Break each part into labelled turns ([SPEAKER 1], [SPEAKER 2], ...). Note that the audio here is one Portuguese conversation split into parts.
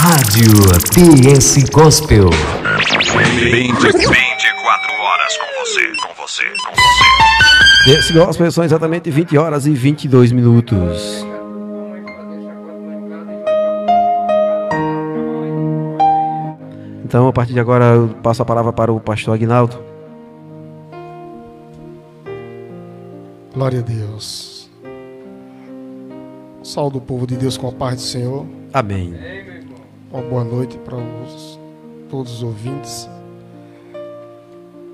[SPEAKER 1] Rádio TS Gospel.
[SPEAKER 2] 20, 24 horas com você, com você, com você.
[SPEAKER 3] TS Gospel são exatamente 20 horas e 22 minutos. Então, a partir de agora, eu passo a palavra para o pastor Aguinaldo.
[SPEAKER 4] Glória a Deus. Salve o povo de Deus com a paz do Senhor.
[SPEAKER 3] Amém.
[SPEAKER 4] Uma boa noite para os, todos os ouvintes.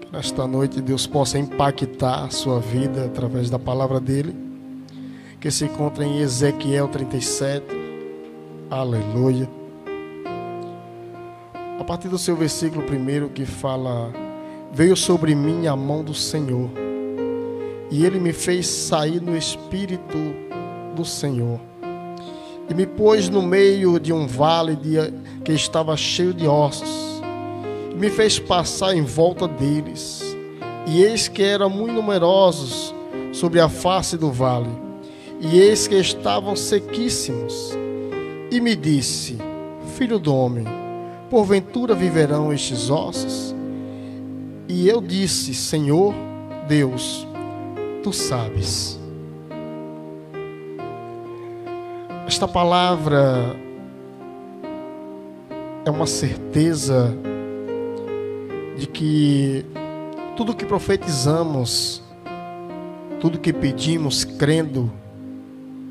[SPEAKER 4] Que nesta noite Deus possa impactar a sua vida através da palavra dele, que se encontra em Ezequiel 37. Aleluia. A partir do seu versículo primeiro que fala: Veio sobre mim a mão do Senhor, e ele me fez sair no espírito do Senhor e me pôs no meio de um vale de, que estava cheio de ossos, e me fez passar em volta deles, e eis que eram muito numerosos sobre a face do vale, e eis que estavam sequíssimos, e me disse: Filho do homem, porventura viverão estes ossos? E eu disse: Senhor Deus, tu sabes. Esta palavra é uma certeza de que tudo que profetizamos, tudo que pedimos crendo,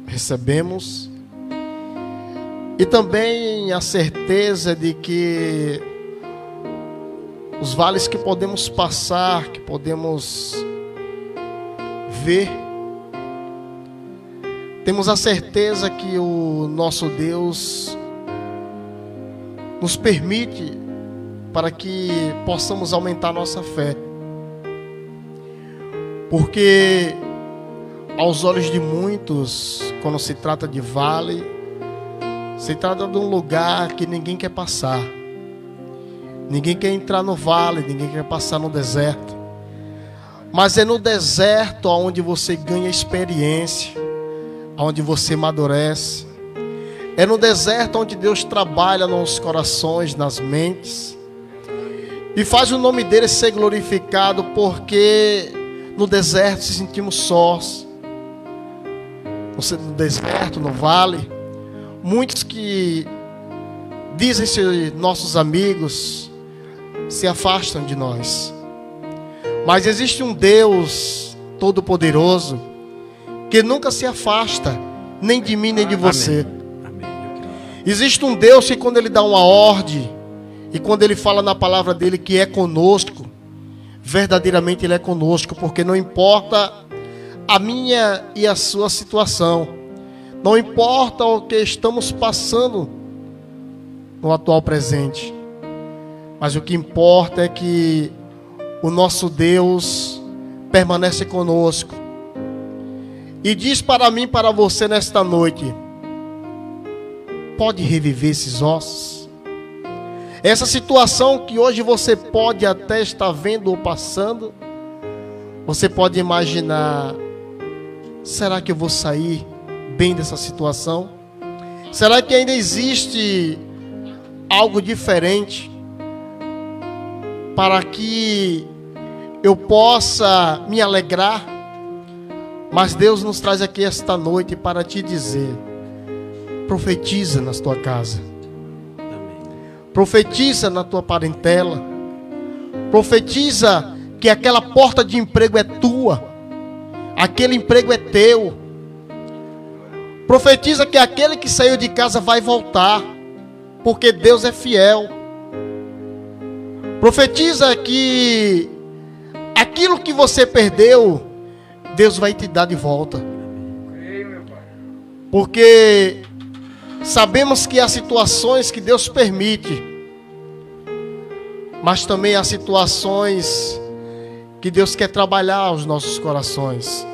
[SPEAKER 4] recebemos. E também a certeza de que os vales que podemos passar, que podemos ver, temos a certeza que o nosso Deus nos permite para que possamos aumentar nossa fé. Porque aos olhos de muitos, quando se trata de vale, se trata de um lugar que ninguém quer passar. Ninguém quer entrar no vale, ninguém quer passar no deserto. Mas é no deserto onde você ganha experiência onde você amadurece. É no deserto onde Deus trabalha nos corações, nas mentes. E faz o nome dele ser glorificado, porque no deserto se sentimos sós. No deserto, no vale. Muitos que dizem ser nossos amigos se afastam de nós. Mas existe um Deus todo-poderoso que nunca se afasta, nem de mim, nem de você. Amém. Existe um Deus que, quando Ele dá uma ordem, e quando Ele fala na palavra dele que é conosco, verdadeiramente Ele é conosco, porque não importa a minha e a sua situação, não importa o que estamos passando no atual presente, mas o que importa é que o nosso Deus permanece conosco e diz para mim, para você nesta noite: pode reviver esses ossos? Essa situação que hoje você pode até estar vendo ou passando, você pode imaginar: será que eu vou sair bem dessa situação? Será que ainda existe algo diferente para que eu possa me alegrar? Mas Deus nos traz aqui esta noite para te dizer: profetiza na tua casa, profetiza na tua parentela, profetiza que aquela porta de emprego é tua, aquele emprego é teu. Profetiza que aquele que saiu de casa vai voltar, porque Deus é fiel. Profetiza que aquilo que você perdeu, Deus vai te dar de volta. Porque sabemos que há situações que Deus permite, mas também há situações que Deus quer trabalhar os nossos corações.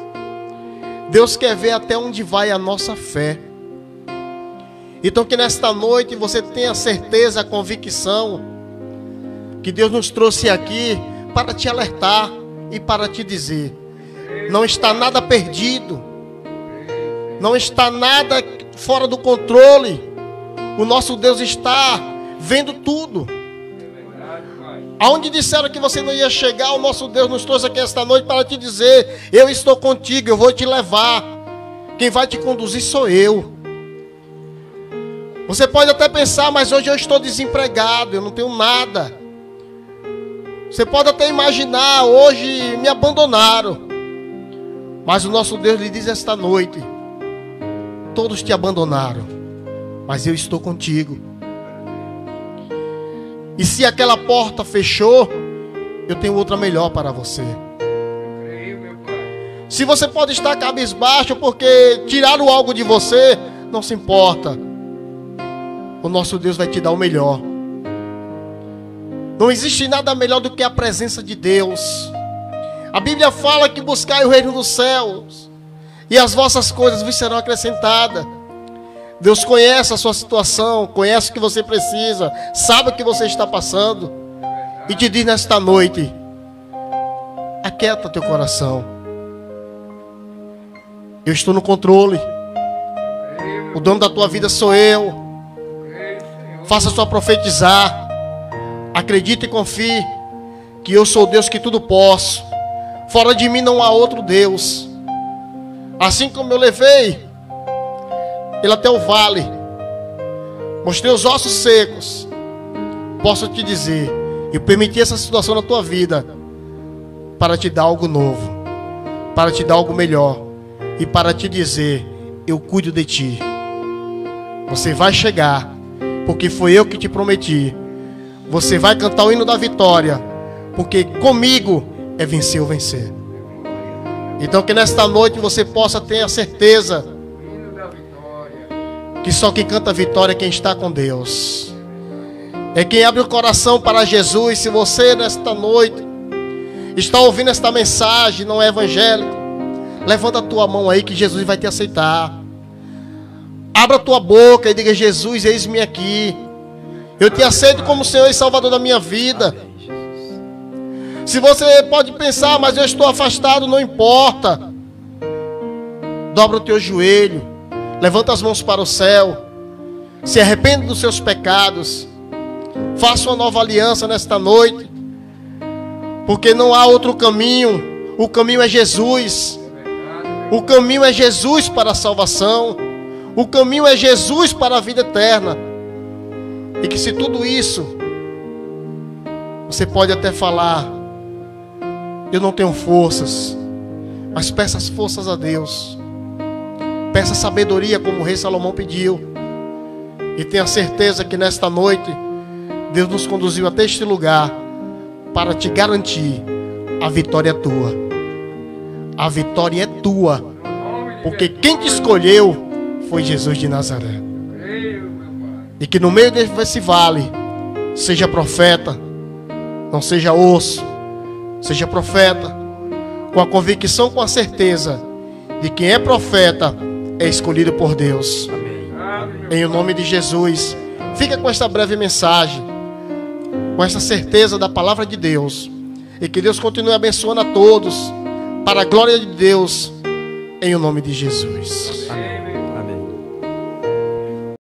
[SPEAKER 4] Deus quer ver até onde vai a nossa fé. Então que nesta noite você tenha certeza, a convicção que Deus nos trouxe aqui para te alertar e para te dizer: não está nada perdido. Não está nada fora do controle. O nosso Deus está vendo tudo. Aonde disseram que você não ia chegar, o nosso Deus nos trouxe aqui esta noite para te dizer: Eu estou contigo, eu vou te levar. Quem vai te conduzir sou eu. Você pode até pensar, mas hoje eu estou desempregado, eu não tenho nada. Você pode até imaginar, hoje me abandonaram. Mas o nosso Deus lhe diz esta noite: Todos te abandonaram, mas eu estou contigo. E se aquela porta fechou, eu tenho outra melhor para você. Se você pode estar cabisbaixo porque tiraram algo de você, não se importa o nosso Deus vai te dar o melhor. Não existe nada melhor do que a presença de Deus. A Bíblia fala que buscai o reino dos céus e as vossas coisas vos serão acrescentadas. Deus conhece a sua situação, conhece o que você precisa, sabe o que você está passando e te diz nesta noite: aquieta teu coração. Eu estou no controle. O dono da tua vida sou eu. Faça só profetizar. Acredite e confie que eu sou Deus que tudo posso. Fora de mim não há outro Deus. Assim como eu levei ele até o vale, mostrei os ossos secos. Posso te dizer, eu permiti essa situação na tua vida para te dar algo novo, para te dar algo melhor e para te dizer: eu cuido de ti. Você vai chegar porque foi eu que te prometi. Você vai cantar o hino da vitória, porque comigo é vencer ou vencer. Então que nesta noite você possa ter a certeza que só quem canta vitória é quem está com Deus. É quem abre o coração para Jesus. Se você nesta noite está ouvindo esta mensagem, não é evangélico, levanta a tua mão aí que Jesus vai te aceitar. Abra a tua boca e diga: Jesus, eis-me aqui. Eu te aceito como Senhor e Salvador da minha vida. Se você pode pensar, mas eu estou afastado, não importa. Dobra o teu joelho, levanta as mãos para o céu, se arrepende dos seus pecados, faça uma nova aliança nesta noite, porque não há outro caminho, o caminho é Jesus, o caminho é Jesus para a salvação. O caminho é Jesus para a vida eterna. E que se tudo isso, você pode até falar, eu não tenho forças, mas peça as forças a Deus. Peça sabedoria como o rei Salomão pediu. E tenha certeza que nesta noite, Deus nos conduziu até este lugar para te garantir a vitória tua. A vitória é tua. Porque quem te escolheu foi Jesus de Nazaré. E que no meio desse vale, seja profeta, não seja osso, seja profeta, com a convicção, com a certeza de que é profeta, é escolhido por Deus. Em o nome de Jesus, fica com esta breve mensagem, com essa certeza da palavra de Deus, e que Deus continue abençoando a todos, para a glória de Deus, em o nome de Jesus. Amém.